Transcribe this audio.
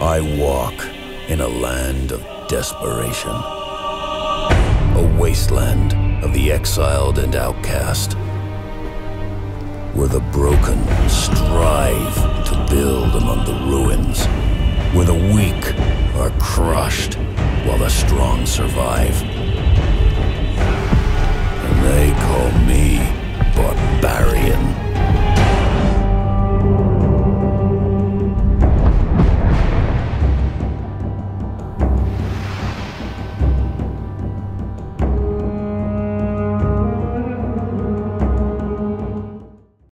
I walk in a land of desperation. A wasteland of the exiled and outcast. Where the broken strive to build among the ruins. Where the weak are crushed while the strong survive.